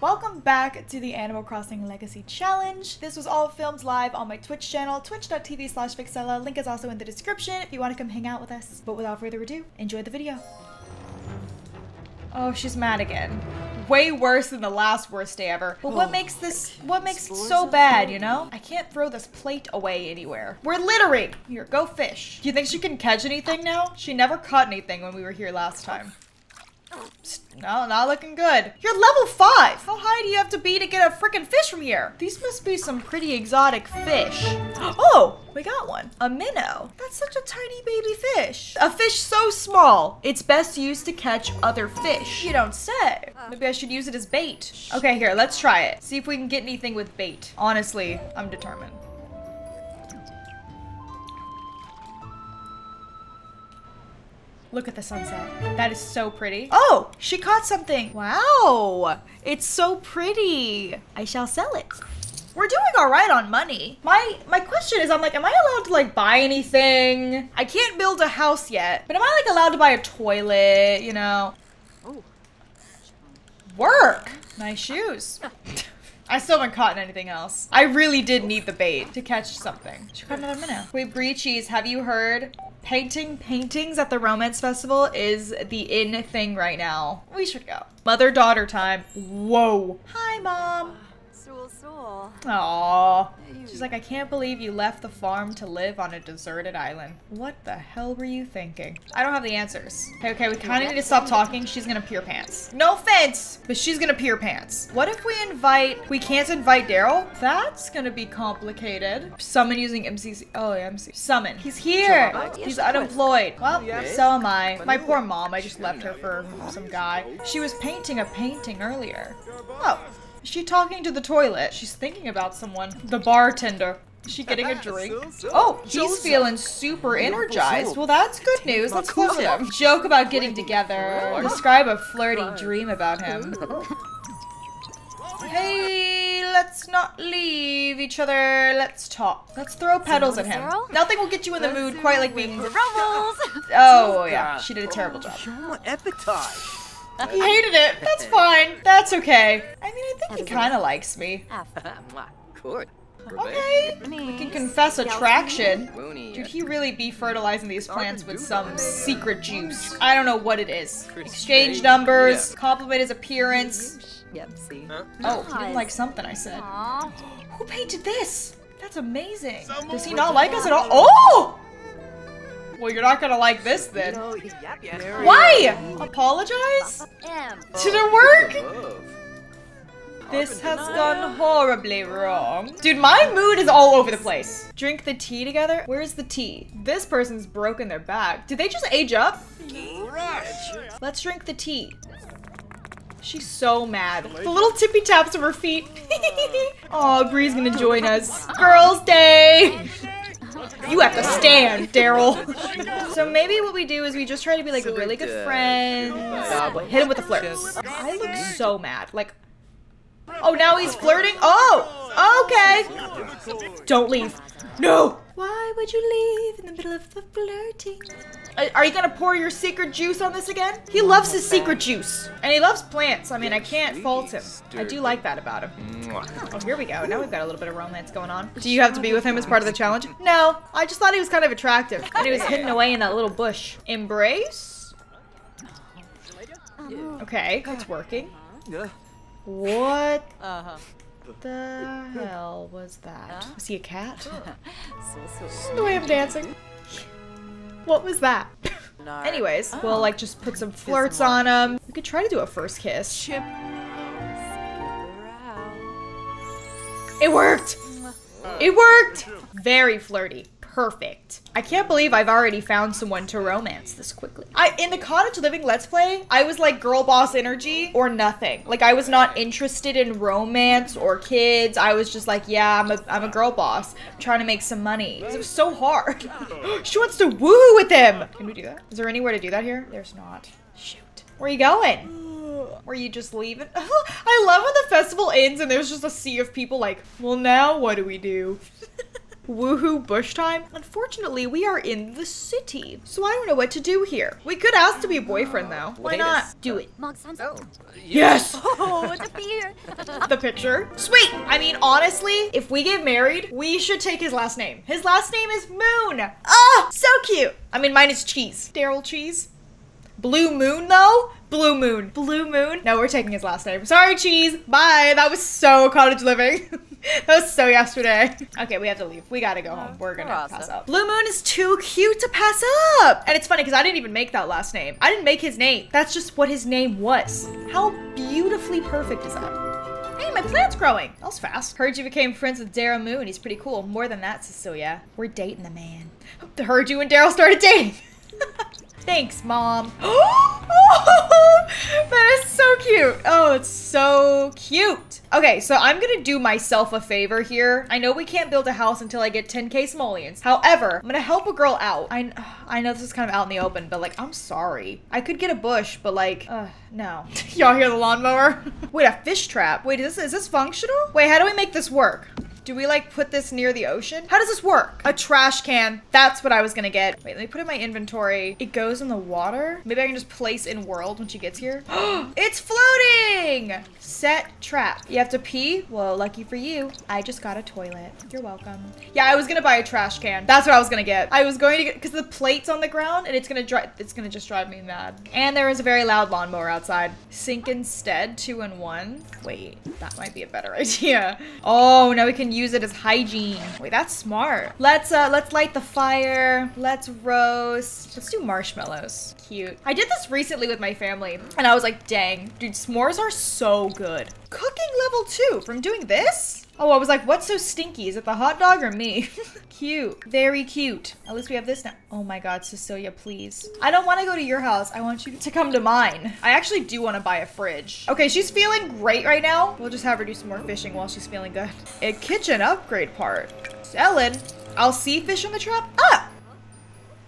Welcome back to the Animal Crossing Legacy Challenge. This was all filmed live on my Twitch channel, twitch.tv slash Vixella. Link is also in the description if you want to come hang out with us. But without further ado, enjoy the video. Oh, she's mad again. Way worse than the last worst day ever. But what oh, makes this, what makes it so bad, you know? I can't throw this plate away anywhere. We're littering. Here, go fish. Do you think she can catch anything now? She never caught anything when we were here last time. No, not looking good. You're level 5! How high do you have to be to get a freaking fish from here? These must be some pretty exotic fish. Oh, we got one. A minnow. That's such a tiny baby fish. A fish so small, it's best used to catch other fish. You don't say. Maybe I should use it as bait. Okay, here, let's try it. See if we can get anything with bait. Honestly, I'm determined. Look at the sunset. That is so pretty. Oh, she caught something. Wow, it's so pretty. I shall sell it. We're doing all right on money. My my question is, I'm like, am I allowed to like buy anything? I can't build a house yet, but am I like allowed to buy a toilet? You know? Work. Nice shoes. I still haven't caught anything else. I really did need the bait to catch something. She caught another minnow. Wait, Brie Cheese, have you heard? Painting paintings at the Romance Festival is the in thing right now. We should go. Mother-daughter time. Whoa. Hi, Mom. Soul, soul. Aww. She's like, I can't believe you left the farm to live on a deserted island. What the hell were you thinking? I don't have the answers. Okay, okay, we kind of need to stop talking. She's gonna pee her pants. No offense, but she's gonna pee her pants. What if we invite, we can't invite Daryl? That's gonna be complicated. Summon using MCC, oh, yeah, MC. Summon. He's here. He's unemployed. Well, so am I. My poor mom, I just left her for some guy. She was painting a painting earlier. Oh. Is she talking to the toilet? She's thinking about someone. The bartender. Is she getting a drink? Oh, he's feeling super energized. Well, that's good news. Let's close him. Joke about getting together. Describe a flirty dream about him. Hey, let's not leave each other. Let's talk. Let's throw petals at him. Nothing will get you in the mood quite like being... Rumbles! Oh, yeah. She did a terrible job. He hated it. That's fine. That's okay. I mean, I think he kind of likes me. Okay. We can confess attraction. Dude, he really be fertilizing these plants with some secret juice. I don't know what it is. Exchange numbers, compliment his appearance. Yep, see. Oh, he didn't like something I said. Who painted this? That's amazing. Does he not like us at all? Oh! Well, you're not gonna like this then. Why? Apologize? M. Did it work? This has gone horribly wrong. Dude, my mood is all over the place. Drink the tea together? Where's the tea? This person's broken their back. Did they just age up? Let's drink the tea. She's so mad. The little tippy taps of her feet. oh, Bree's gonna join us. Girls' Day! You have to stand, Daryl. so maybe what we do is we just try to be like really good uh, friends. Hit him with the flirts. I look so mad. Like, oh, now he's flirting. Oh, okay. Don't leave. No. Why would you leave in the middle of the flirting? Are- Are you gonna pour your secret juice on this again? He loves his secret juice. And he loves plants. I mean, I can't fault him. I do like that about him. Oh, here we go. Now we've got a little bit of romance going on. Do you have to be with him as part of the challenge? No. I just thought he was kind of attractive. And he was hidden away in that little bush. Embrace? Okay, that's working. What Uh-huh. the hell was that? Was he a cat? The way I'm dancing. What was that? Anyways, we'll like just put some flirts on him. We could try to do a first kiss. Chip. It worked! It worked! Very flirty. Perfect. I can't believe I've already found someone to romance this quickly. I in the cottage living let's play, I was like girl boss energy or nothing. Like I was not interested in romance or kids. I was just like, yeah, I'm a I'm a girl boss. I'm trying to make some money. It was so hard. she wants to woo with him. Can we do that? Is there anywhere to do that here? There's not. Shoot. Where are you going? Were you just leaving? I love when the festival ends and there's just a sea of people like, well, now what do we do? Woohoo bush time? Unfortunately, we are in the city, so I don't know what to do here. We could ask to be a boyfriend though. Why not? Do it. Mog sounds Yes! Oh, the fear. the picture. Sweet! I mean, honestly, if we get married, we should take his last name. His last name is Moon. Ah, so cute. I mean, mine is Cheese. Daryl Cheese. Blue Moon, though? Blue Moon. Blue Moon? No, we're taking his last name. Sorry, Cheese. Bye. That was so cottage living. that was so yesterday. Okay, we have to leave. We gotta go home. We're gonna Awesome. pass up. Blue Moon is too cute to pass up. And it's funny because I didn't even make that last name. I didn't make his name. That's just what his name was. How beautifully perfect is that? Hey, my plant's growing. That was fast. Heard you became friends with Daryl Moon. He's pretty cool. More than that, Cecilia. We're dating the man. Heard you and Daryl started dating. Thanks, Mom. that is so cute. Oh, it's so cute. Okay, so I'm gonna do myself a favor here. I know we can't build a house until I get 10k simoleons. However, I'm gonna help a girl out. I, I know this is kind of out in the open, but like, I'm sorry. I could get a bush, but like, uh, no. Y'all hear the lawnmower? Wait, a fish trap. Wait, is this, is this functional? Wait, how do we make this work? Do we like put this near the ocean? How does this work? A trash can. That's what I was gonna get. Wait, let me put it in my inventory. It goes in the water. Maybe I can just place in world when she gets here. it's floating! Set trap. You have to pee? Well, lucky for you. I just got a toilet. You're welcome. Yeah, I was gonna buy a trash can. That's what I was gonna get. I was going to get, because the plate's on the ground and it's gonna drive, it's gonna just drive me mad. And there is a very loud lawnmower outside. Sink instead, two and one. Wait, that might be a better idea. Oh, now we can use it as hygiene. Wait, that's smart. Let's uh let's light the fire. Let's roast. Let's do marshmallows. Cute. I did this recently with my family and I was like, dang, dude, s'mores are so good. Cooking level two from doing this? Oh, I was like, what's so stinky? Is it the hot dog or me? cute. Very cute. At least we have this now. Oh my god, Cecilia, please. I don't want to go to your house. I want you to come to mine. I actually do want to buy a fridge. Okay, she's feeling great right now. We'll just have her do some more fishing while she's feeling good. A kitchen upgrade part. Selling. I'll see fish in the trap. Ah!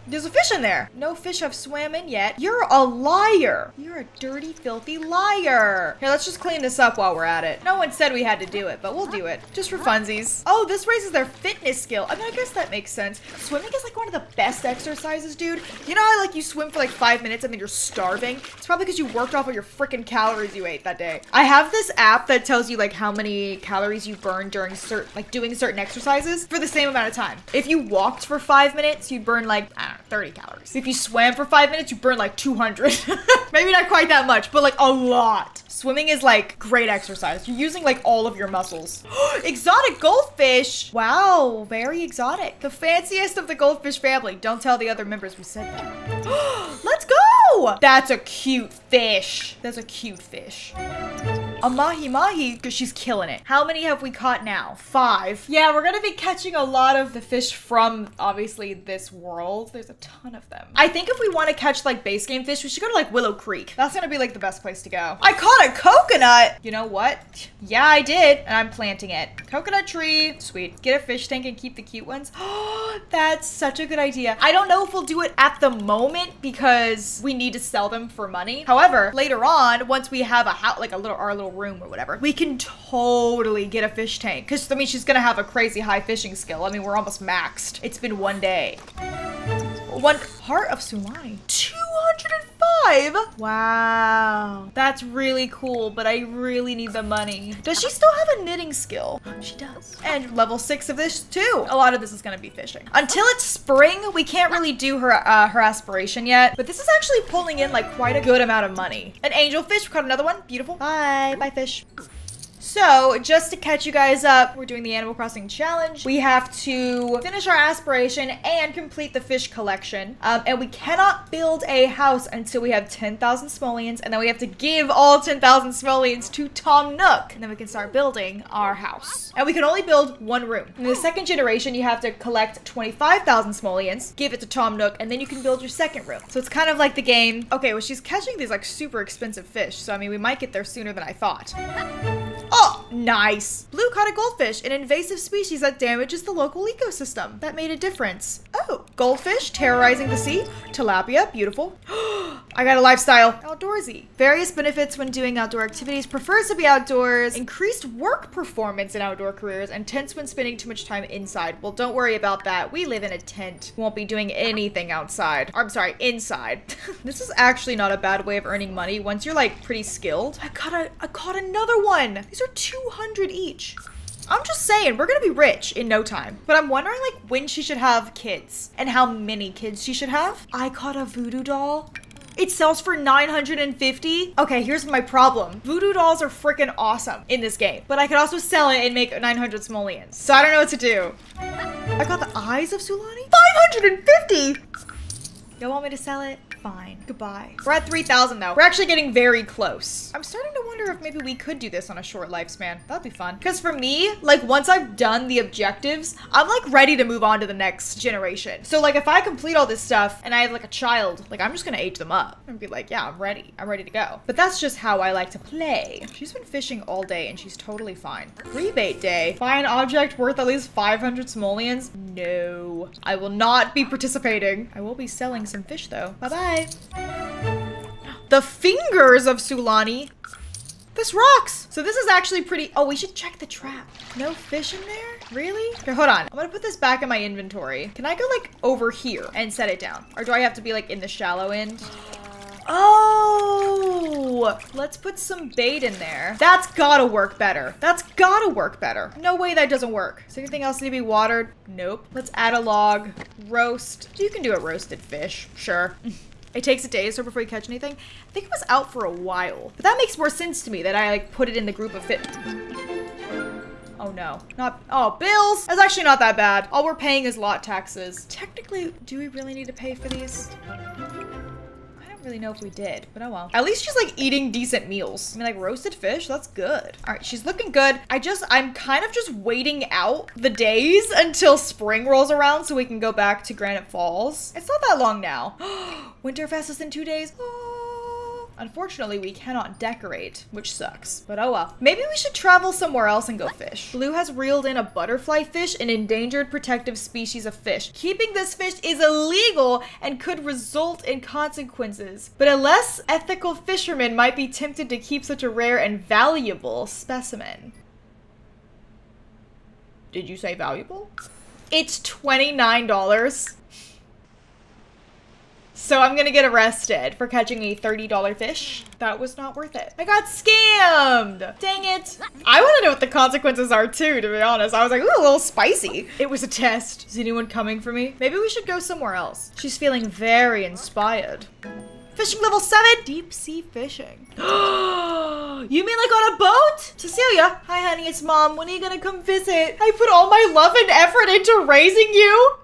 There's a fish in there. No fish have swam in yet. You're a liar. You're a dirty, filthy liar. Here, let's just clean this up while we're at it. No one said we had to do it, but we'll do it. Just for funsies. Oh, this raises their fitness skill. I mean, I guess that makes sense. Swimming is like one of the best exercises, dude. You know how like you swim for like five minutes and then you're starving? It's probably because you worked off all your freaking calories you ate that day. I have this app that tells you like how many calories you burn during certain, like doing certain exercises for the same amount of time. If you walked for five minutes, you'd burn like, I know, 30 calories. If you swam for five minutes, you burn like 200. Maybe not quite that much, but like a lot. Swimming is like great exercise. You're using like all of your muscles. exotic goldfish. Wow, very exotic. The fanciest of the goldfish family. Don't tell the other members we said that. Let's go. That's a cute fish. That's a cute fish. A mahi mahi because she's killing it. How many have we caught now? Five. Yeah, we're gonna be catching a lot of the fish from obviously this world. There's a ton of them. I think if we want to catch like base game fish, we should go to like Willow Creek. That's gonna be like the best place to go. I caught a coconut. You know what? Yeah, I did, and I'm planting it. Coconut tree. Sweet. Get a fish tank and keep the cute ones. Oh, that's such a good idea. I don't know if we'll do it at the moment because we need to sell them for money. However, later on, once we have a house, like a little our little room or whatever, we can totally get a fish tank. Cause I mean, she's gonna have a crazy high fishing skill. I mean, we're almost maxed. It's been one day. One heart of Sulani. 205? Wow. That's really cool, but I really need the money. Does she still have a knitting skill? She does. And level six of this too. A lot of this is gonna be fishing. Until it's spring, we can't really do her uh, her aspiration yet, but this is actually pulling in like quite a good amount of money. An angelfish, we caught another one. Beautiful. Bye, bye fish. So, just to catch you guys up, we're doing the Animal Crossing challenge. We have to finish our aspiration and complete the fish collection. Um, and we cannot build a house until we have 10,000 simoleons. And then we have to give all 10,000 simoleons to Tom Nook. And then we can start building our house. And we can only build one room. In the second generation, you have to collect 25,000 simoleons, give it to Tom Nook, and then you can build your second room. So it's kind of like the game. Okay, well, she's catching these like super expensive fish. So, I mean, we might get there sooner than I thought. Oh, nice. Blue caught a goldfish, an invasive species that damages the local ecosystem. That made a difference. Oh, goldfish terrorizing the sea. Tilapia, beautiful. I got a lifestyle. Outdoorsy. Various benefits when doing outdoor activities. Prefers to be outdoors. Increased work performance in outdoor careers and tents when spending too much time inside. Well, don't worry about that. We live in a tent. Won't be doing anything outside. I'm sorry, inside. this is actually not a bad way of earning money once you're like pretty skilled. I caught a I caught another one. These are 200 each. I'm just saying, we're gonna be rich in no time. But I'm wondering like when she should have kids and how many kids she should have. I caught a voodoo doll. It sells for 950. Okay, here's my problem. Voodoo dolls are freaking awesome in this game, but I could also sell it and make 900 simoleons. So I don't know what to do. I got the eyes of Sulani. 550! Y'all want me to sell it? Fine. Goodbye. We're at 3,000 though. We're actually getting very close. I'm starting to wonder if maybe we could do this on a short lifespan. That'd be fun. Because for me, like once I've done the objectives, I'm like ready to move on to the next generation. So like if I complete all this stuff and I have like a child, like I'm just gonna age them up and be like, yeah, I'm ready. I'm ready to go. But that's just how I like to play. She's been fishing all day and she's totally fine. Rebate day. Buy an object worth at least 500 simoleons? No. I will not be participating. I will be selling some fish though. Bye-bye. The fingers of Sulani. This rocks. So this is actually pretty. Oh, we should check the trap. No fish in there? Really? Okay, hold on. I'm gonna put this back in my inventory. Can I go like over here and set it down? Or do I have to be like in the shallow end? Oh, let's put some bait in there. That's gotta work better. That's gotta work better. No way that doesn't work. Does anything else need to be watered? Nope. Let's add a log. Roast. You can do a roasted fish. Sure. It takes a day or so before you catch anything. I think it was out for a while. But that makes more sense to me that I like put it in the group of fit. Oh no, not, oh, bills. That's actually not that bad. All we're paying is lot taxes. Technically, do we really need to pay for these? Don't really know if we did, but oh well. At least she's like eating decent meals. I mean, like roasted fish, that's good. All right, she's looking good. I just, I'm kind of just waiting out the days until spring rolls around so we can go back to Granite Falls. It's not that long now. Winterfest is in two days. Oh. Unfortunately, we cannot decorate, which sucks. But oh well. Maybe we should travel somewhere else and go fish. Blue has reeled in a butterfly fish, an endangered protective species of fish. Keeping this fish is illegal and could result in consequences. But a less ethical fisherman might be tempted to keep such a rare and valuable specimen. Did you say valuable? It's $29. So I'm gonna get arrested for catching a $30 fish. That was not worth it. I got scammed! Dang it. I wanna know what the consequences are too, to be honest. I was like, ooh, a little spicy. It was a test. Is anyone coming for me? Maybe we should go somewhere else. She's feeling very inspired. Fishing level 7? Deep sea fishing. you mean like on a boat? Cecilia, hi honey, it's mom. When are you gonna come visit? I put all my love and effort into raising you.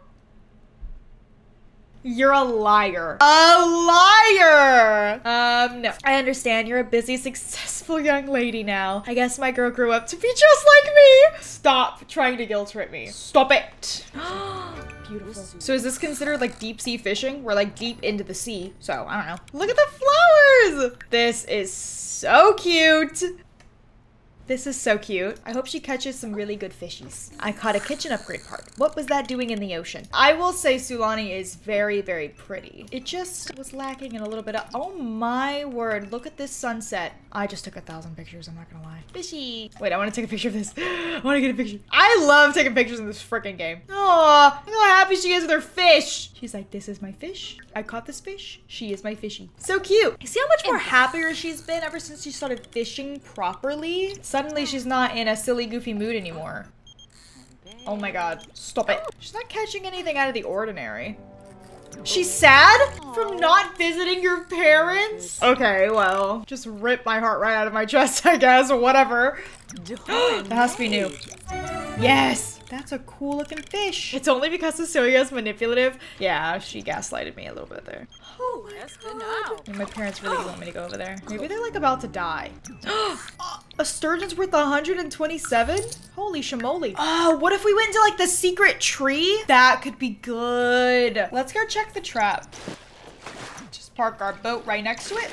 You're a liar. A liar! Um, no. I understand you're a busy, successful young lady now. I guess my girl grew up to be just like me. Stop trying to guilt trip me. Stop it. Beautiful. So is this considered like deep sea fishing? We're like deep into the sea. So I don't know. Look at the flowers. This is so cute. This is so cute. I hope she catches some really good fishies. I caught a kitchen upgrade part. What was that doing in the ocean? I will say Sulani is very, very pretty. It just was lacking in a little bit of, oh my word, look at this sunset. I just took a thousand pictures, I'm not gonna lie. Fishy. Wait, I wanna take a picture of this. I wanna get a picture. I love taking pictures in this freaking game. Aw, look how happy she is with her fish. She's like, this is my fish. I caught this fish. She is my fishy. So cute. See how much more happier she's been ever since she started fishing properly? Suddenly she's not in a silly, goofy mood anymore. Oh my god. Stop it. She's not catching anything out of the ordinary. She's sad from not visiting your parents? Okay, well, just rip my heart right out of my chest, I guess, or whatever. that has to be new. Yes! That's a cool looking fish. It's only because Cecilia's manipulative. Yeah, she gaslighted me a little bit there. Oh, that's good now. And my parents really want me to go over there. Maybe they're like about to die. a sturgeon's worth 127? Holy shamoly. Oh, what if we went into like the secret tree? That could be good. Let's go check the trap. Just park our boat right next to it.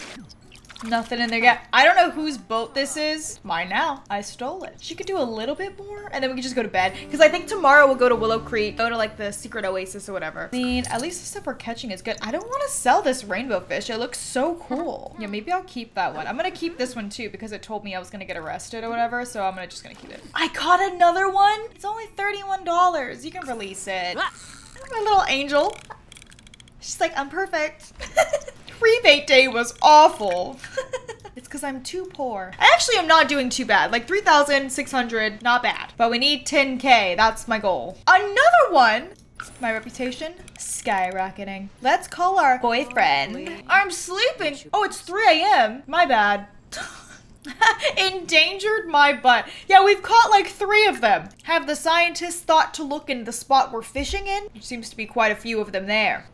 Nothing in there yet. I don't know whose boat this is. Mine now. I stole it. She could do a little bit more and then we could just go to bed. Because I think tomorrow we'll go to Willow Creek, go to like the secret oasis or whatever. I mean, at least the stuff we're catching is good. I don't want to sell this rainbow fish. It looks so cool. Yeah, maybe I'll keep that one. I'm going to keep this one too because it told me I was going to get arrested or whatever. So I'm gonna, just going to keep it. I caught another one. It's only $31. You can release it. My little angel. She's like, I'm perfect. Rebate day was awful. It's because I'm too poor. I actually am not doing too bad. Like 3,600, not bad. But we need 10K. That's my goal. Another one. My reputation skyrocketing. Let's call our boyfriend. I'm sleeping. Oh, it's 3 a.m. My bad. Endangered my butt. Yeah, we've caught like three of them. Have the scientists thought to look in the spot we're fishing in? There seems to be quite a few of them there.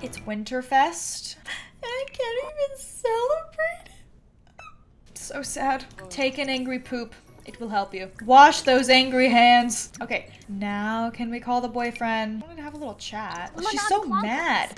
It's Winterfest. I can't even celebrate So sad. Take an angry poop. It will help you. Wash those angry hands. Okay, now can we call the boyfriend? I want to have a little chat. She's so mad.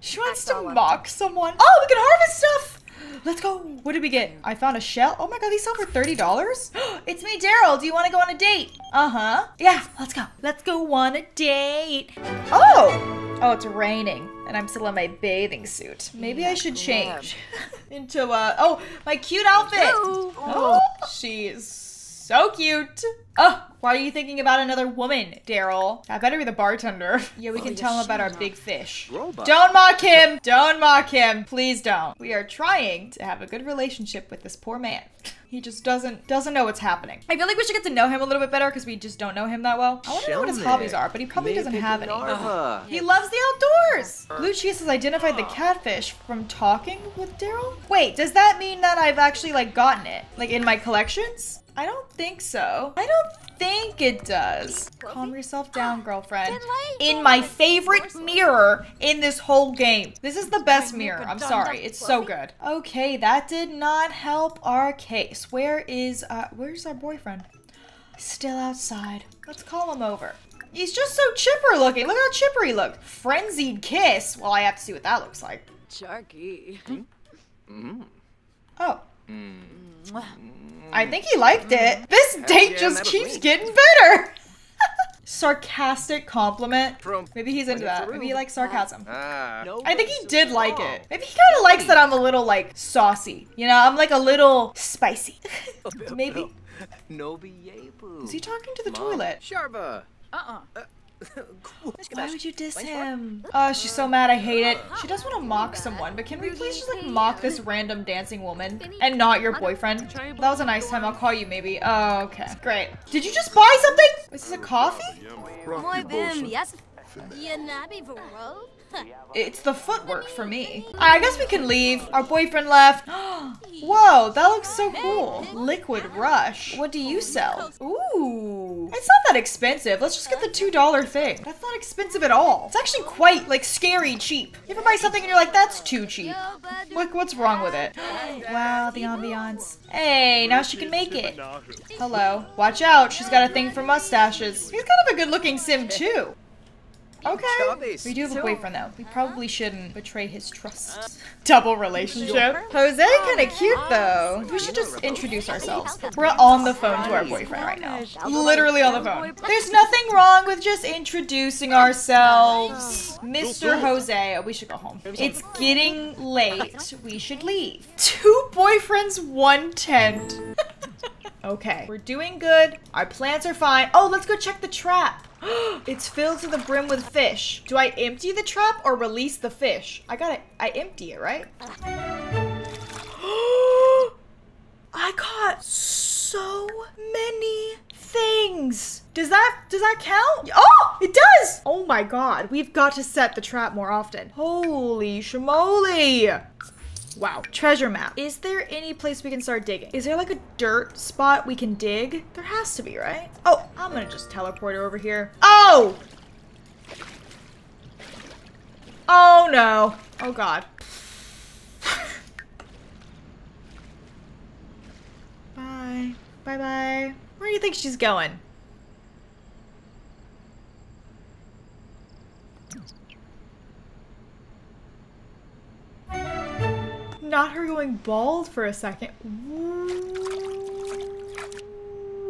She wants to mock someone. Oh, we can harvest stuff! Let's go. What did we get? I found a shell. Oh my god, these sell for $30? it's me, Daryl. Do you want to go on a date? Uh-huh. Yeah, let's go. Let's go on a date. Oh! Oh, it's raining, and I'm still in my bathing suit. Maybe I should change into a. Oh, my cute outfit. Oh, she is so cute. Oh, why are you thinking about another woman, Daryl? I better be the bartender. Yeah, we can tell him about our big fish. Don't mock him. Don't mock him. Please don't. We are trying to have a good relationship with this poor man. He just doesn't doesn't know what's happening. I feel like we should get to know him a little bit better because we just don't know him that well. I want to know what his hobbies are, but he probably doesn't have any. He loves the outdoors. Blue Cheese has identified the catfish from talking with Daryl. Wait, does that mean that I've actually like gotten it? Like in my collections? I don't think so. I don't think it does. Calm yourself down, girlfriend. In my favorite mirror in this whole game. This is the best mirror. I'm sorry. It's so good. Okay, that did not help our case. Where is, uh, where's our boyfriend? Still outside. Let's call him over. He's just so chipper looking. Look how chipper he looked. Frenzied kiss. Well, I have to see what that looks like. Sharky. Mm. Oh. Mm. I think he liked it. This date yeah, just keeps getting better. Sarcastic compliment. Maybe he's into that. Maybe he likes sarcasm. Ah. I think he did like it. Maybe he kind of likes that I'm a little like saucy. You know, I'm like a little spicy. Maybe. Is he talking to the toilet? Sharba. Uh-uh. Why would you diss him? Oh, she's so mad. I hate it. She does want to mock someone, but can we please just like mock this random dancing woman and not your boyfriend? That was a nice time. I'll call you maybe. Oh, okay. Great. Did you just buy something? Is this a coffee? It's the footwork for me. I guess we can leave. Our boyfriend left. Whoa, that looks so cool. Liquid Rush. What do you sell? Ooh. It's not that expensive. Let's just get the $2 thing. That's not expensive at all. It's actually quite, like, scary cheap. You ever buy something and you're like, that's too cheap. Like, what's wrong with it? wow, the ambiance. Hey, now she can make it. Hello. Watch out. She's got a thing for mustaches. He's kind of a good-looking sim, too. Okay. We do have a boyfriend though. We probably shouldn't betray his trust. Double relationship. Jose kind of cute though. We should just introduce ourselves. We're on the phone to our boyfriend right now. Literally on the phone. There's nothing wrong with just introducing ourselves. Mr. Jose. Oh, we should go home. It's getting late. We should leave. Two boyfriends, one tent. okay. We're doing good. Our plants are fine. Oh, let's go check the trap. it's filled to the brim with fish. Do I empty the trap or release the fish? I gotta, I empty it, right? I caught so many things. Does that, does that count? Oh, it does. Oh my God. We've got to set the trap more often. Holy shamoly. Wow. Treasure map. Is there any place we can start digging? Is there like a dirt spot we can dig? There has to be, right? Oh, I'm gonna just teleport her over here. Oh! Oh no. Oh god. bye. Bye bye. Where do you think she's going? Not her going bald for a second.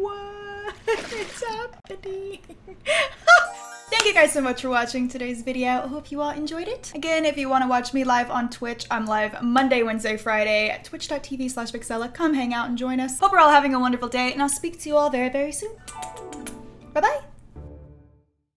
What is happening? Thank you guys so much for watching today's video. I hope you all enjoyed it. Again, if you want to watch me live on Twitch, I'm live Monday, Wednesday, Friday at twitch.tv slash Vixella. Come hang out and join us. Hope you're all having a wonderful day, and I'll speak to you all very, very soon. Bye-bye.